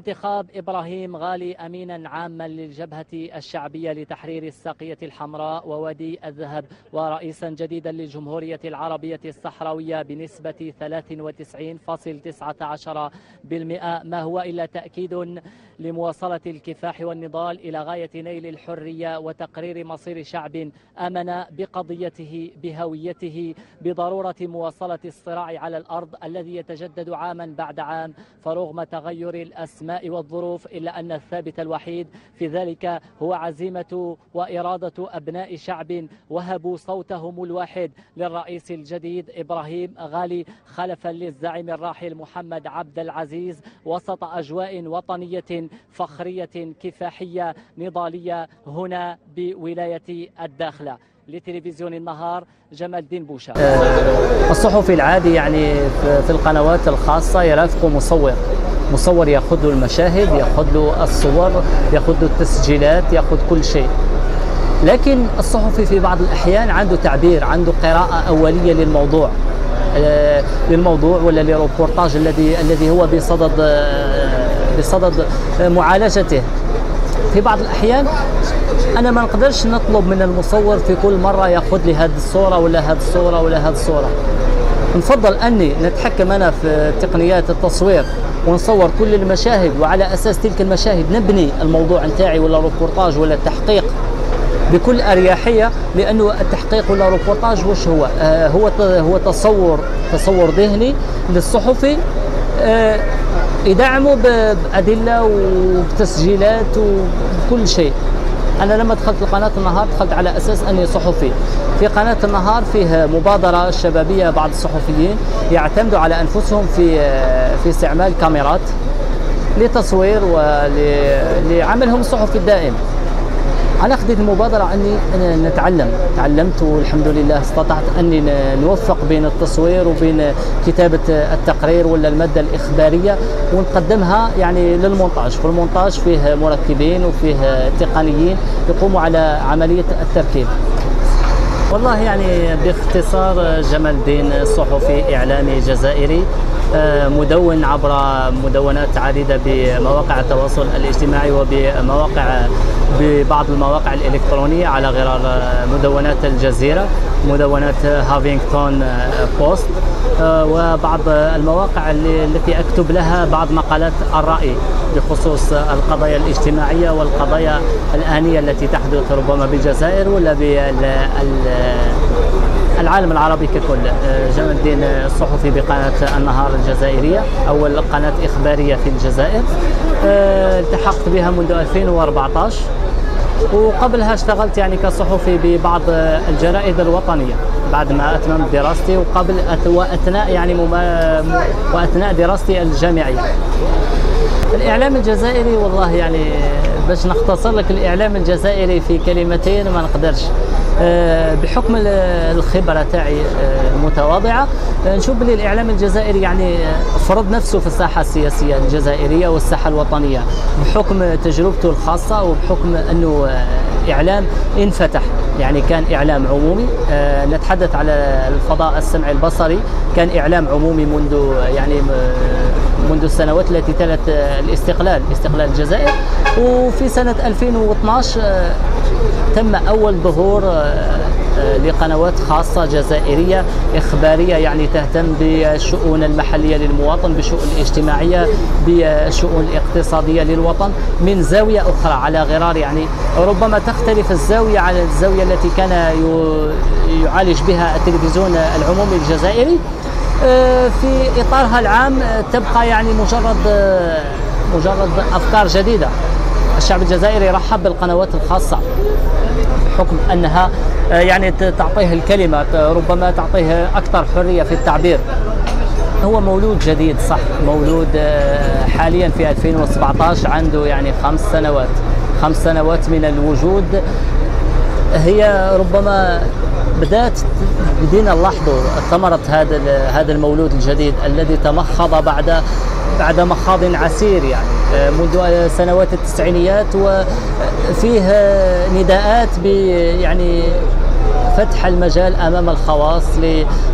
انتخاب إبراهيم غالي أمينا عاما للجبهة الشعبية لتحرير الساقية الحمراء ووادي الذهب ورئيسا جديدا للجمهورية العربية الصحراوية بنسبة 93.19% ما هو إلا تأكيد لمواصلة الكفاح والنضال إلى غاية نيل الحرية وتقرير مصير شعب آمن بقضيته بهويته بضرورة مواصلة الصراع على الأرض الذي يتجدد عاما بعد عام فرغم تغير الأسماء والظروف إلا أن الثابت الوحيد. في ذلك هو عزيمة وإرادة أبناء شعب. وهبوا صوتهم الواحد للرئيس الجديد إبراهيم غالي خلفا للزعيم الراحل محمد عبد العزيز. وسط أجواء وطنية فخرية كفاحية نضالية هنا بولاية الداخلة. لتلفزيون النهار جمال الدين بوشا. الصحفي العادي يعني في القنوات الخاصة يرافق مصور. مصور ياخذ له المشاهد ياخذ له الصور ياخذ له التسجيلات ياخذ كل شيء. لكن الصحفي في بعض الأحيان عنده تعبير عنده قراءة أولية للموضوع آه، للموضوع ولا للروبورتاج الذي الذي هو بصدد آه، بصدد معالجته. في بعض الأحيان أنا ما نقدرش نطلب من المصور في كل مرة ياخذ لي هذه الصورة ولا هذه الصورة ولا هذه الصورة. نفضل أني نتحكم أنا في تقنيات التصوير ونصور كل المشاهد وعلى أساس تلك المشاهد نبني الموضوع نتاعي ولا روبورتاج ولا التحقيق بكل أريحية لأنه التحقيق ولا روبورتاج وش هو؟ آه هو هو تصور تصور ذهني للصحفي آه يدعمه بأدلة وبتسجيلات وكل شيء أنا لما دخلت لقناه النهار دخلت على أساس أني صحفي. في قناة النهار فيه مبادرة شبابية بعض الصحفيين يعتمدوا على أنفسهم في في استعمال كاميرات لتصوير ولعملهم الصحفي الدائم. أنا اخذت المبادرة أني نتعلم. تعلمت والحمد لله استطعت أني نوفق بين التصوير وبين كتابة التقرير ولا المادة الإخبارية ونقدمها يعني للمونتاج. في المونتاج فيه مركبين وفيه تقنيين يقوموا على عملية التركيب. والله يعني باختصار جمال الدين صحفي إعلامي جزائري. مدون عبر مدونات عديدة بمواقع التواصل الاجتماعي وبمواقع ببعض المواقع الإلكترونية على غرار مدونات الجزيرة مدونات هافينغتون بوست وبعض المواقع التي أكتب لها بعض مقالات الرأي بخصوص القضايا الاجتماعية والقضايا الآنية التي تحدث ربما بالجزائر ولا العالم العربي ككل. آه، جمال الدين الصحفي بقناة النهار الجزائرية أول قناة إخبارية في الجزائر. آه، التحقت بها منذ 2014 وقبلها اشتغلت يعني كصحفي ببعض الجرائد الوطنية بعد ما أتممت دراستي وقبل وأثناء يعني مما وأثناء دراستي الجامعية. الإعلام الجزائري والله يعني باش نختصر لك الإعلام الجزائري في كلمتين ما نقدرش. بحكم الخبرة تاعي آه، المتواضعه آه، نشوف بلي الإعلام الجزائري يعني فرض نفسه في الساحة السياسية الجزائرية والساحة الوطنية. بحكم تجربته الخاصة وبحكم أنه إعلام انفتح. يعني كان إعلام عمومي. نتحدث على الفضاء السمعي البصري. كان إعلام عمومي منذ يعني منذ السنوات التي تلت الاستقلال استقلال الجزائر. وفي سنة 2012 تم أول ظهور آه، آه، لقنوات خاصة جزائرية إخبارية يعني تهتم بالشؤون المحلية للمواطن بالشؤون الاجتماعية بالشؤون الاقتصادية للوطن من زاوية أخرى على غرار يعني ربما تختلف الزاوية على الزاوية التي كان يعالج بها التلفزيون العمومي الجزائري. آه، في إطارها العام تبقى يعني مجرد مجرد أفكار جديدة. الشعب الجزائري رحب بالقنوات الخاصة بحكم أنها آه، يعني تعطيه الكلمة ربما تعطيه أكثر حرية في التعبير. هو مولود جديد صح مولود آه، حاليا في 2017 عنده يعني خمس سنوات. خمس سنوات من الوجود. هي ربما بدأت بدينا نلاحظوا ثمرة هذا هذا المولود الجديد الذي تمخض بعد بعد مخاض عسير يعني. آه، منذ سنوات التسعينيات وفيه نداءات ب يعني فتح المجال أمام الخواص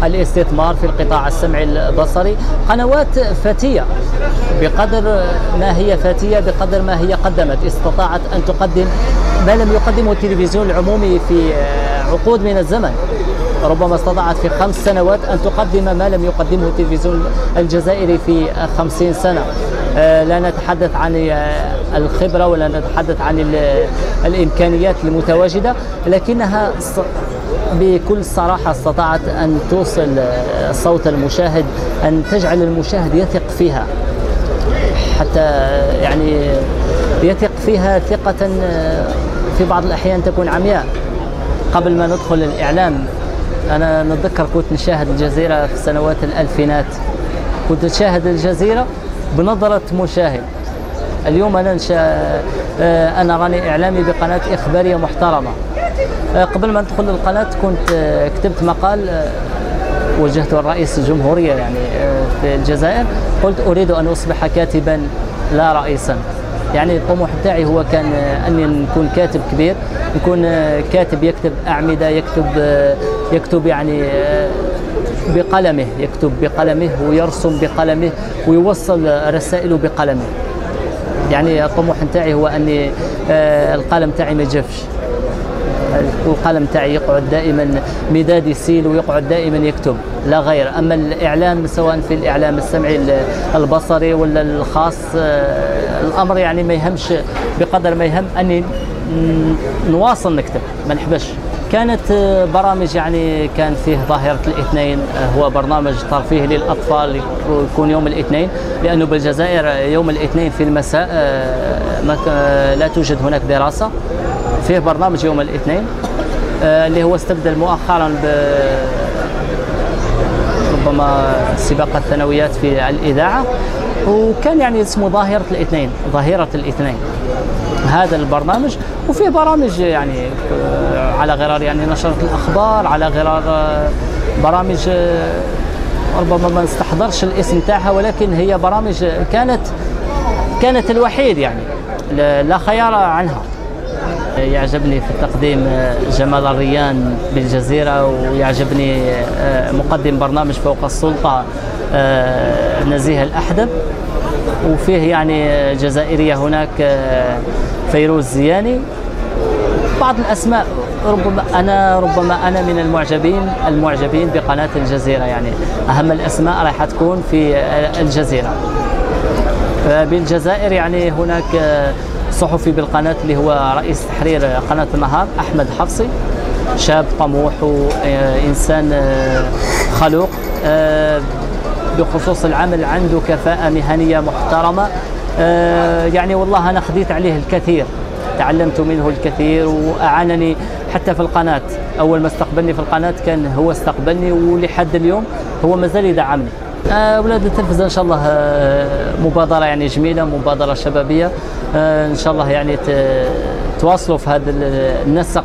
للاستثمار في القطاع السمعي البصري. قنوات فتية بقدر ما هي فتية بقدر ما هي قدمت. استطاعت أن تقدم ما لم يقدمه التلفزيون العمومي في عقود من الزمن. ربما استطاعت في خمس سنوات أن تقدم ما لم يقدمه التلفزيون الجزائري في خمسين سنة. آه، لا نتحدث عن آه، الخبرة ولا نتحدث عن الإمكانيات المتواجدة لكنها بكل صراحة استطاعت أن توصل آه، صوت المشاهد أن تجعل المشاهد يثق فيها. حتى يعني يثق فيها ثقة في بعض الأحيان تكون عمياء. قبل ما ندخل الإعلام أنا نتذكر كنت نشاهد الجزيرة في سنوات الألفينات. كنت نشاهد الجزيرة بنظرة مشاهد. اليوم أنا نشا... آه، أنا راني إعلامي بقناة إخبارية محترمة. آه، قبل ما ندخل القناة كنت آه، كتبت مقال وجهته الرئيس الجمهورية يعني في الجزائر. قلت أريد أن أصبح كاتبا لا رئيسا. يعني الطموح بتاعي هو كان أني نكون كاتب كبير نكون كاتب يكتب أعمدة يكتب يكتب يعني بقلمه يكتب بقلمه ويرسم بقلمه ويوصل رسائله بقلمه. يعني الطموح نتاعي هو أني القلم تاعي ما يجفش. القلم تاعي يقعد دائما مداد يسيل ويقعد دائما يكتب لا غير. أما الإعلام سواء في الإعلام السمعي البصري ولا الخاص آه، الأمر يعني ما يهمش بقدر ما يهم أني نواصل نكتب ما نحبش. كانت آه، برامج يعني كان فيه ظاهرة الاثنين آه، هو برنامج ترفيه للأطفال يكون يوم الاثنين لأنه بالجزائر يوم الاثنين في المساء لا توجد هناك دراسة. فيه برنامج يوم الاثنين اللي هو استبدل مؤخرا ب ربما سباق الثانويات في الإذاعة وكان يعني اسمه ظاهرة الاثنين ظاهرة الاثنين. هذا البرنامج وفيه برامج يعني آه، على غرار يعني نشرة الأخبار على غرار آه، برامج آه، ربما ما نستحضرش الاسم تاعها ولكن هي برامج كانت كانت الوحيد يعني لا خيار عنها. يعجبني في التقديم آه، جمال الريان بالجزيرة ويعجبني آه، مقدم برنامج فوق السلطة آه، نزيه الأحدب. وفيه يعني جزائرية هناك فيروز زياني. بعض الأسماء ربما أنا ربما أنا من المعجبين المعجبين بقناة الجزيرة يعني. أهم الأسماء راح تكون في الجزيرة. بالجزائر يعني هناك صحفي بالقناة اللي هو رئيس تحرير قناة النهار أحمد حفصي شاب طموح وإنسان آه، خلوق آه، بخصوص العمل عنده كفاءة مهنية محترمة. آه، يعني والله أنا خديت عليه الكثير تعلمت منه الكثير وأعانني حتى في القناة. أول ما استقبلني في القناة كان هو استقبلني ولحد اليوم هو مازال يدعمني. أولاد التلفزة إن شاء الله مبادرة يعني جميلة مبادرة شبابية آه، إن شاء الله يعني تواصلوا في هذا النسق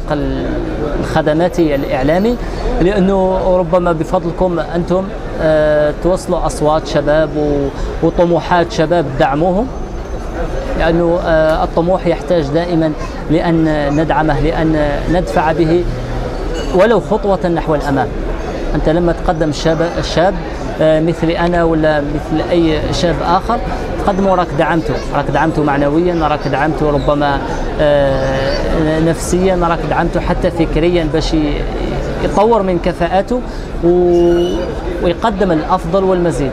الخدماتي الإعلامي لأنه ربما بفضلكم أنتم آه، توصلوا أصوات شباب وطموحات شباب دعموهم لأنه آه، الطموح يحتاج دائما لأن ندعمه لأن ندفع به ولو خطوة نحو الأمام. أنت لما تقدم الشاب الشاب مثلي أنا ولا مثل أي شاب آخر تقدموا راك دعمته راك دعمته معنويا راك دعمته ربما آه، نفسيا راك دعمته حتى فكريا باش يطور من كفاءاته ويقدم الأفضل والمزيد.